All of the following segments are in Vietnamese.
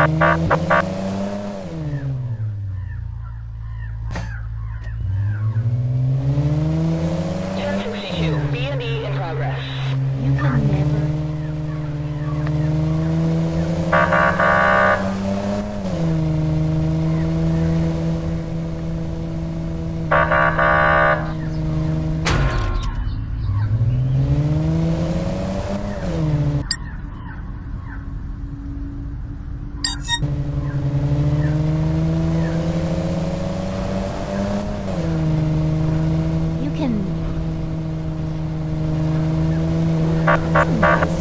Ten sixty-two, B and E in progress. You can never. You can. That's nice.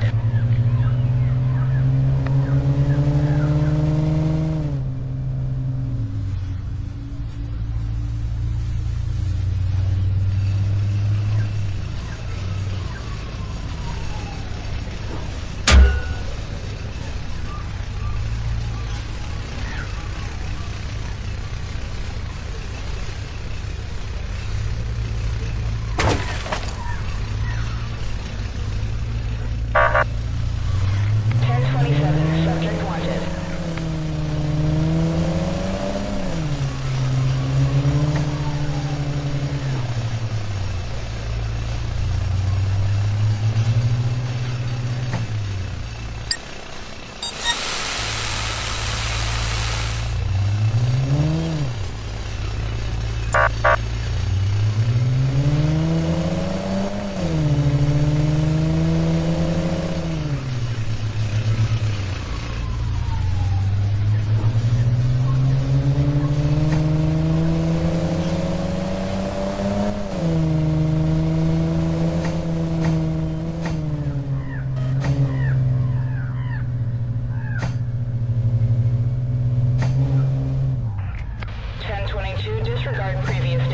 side. Guard. previous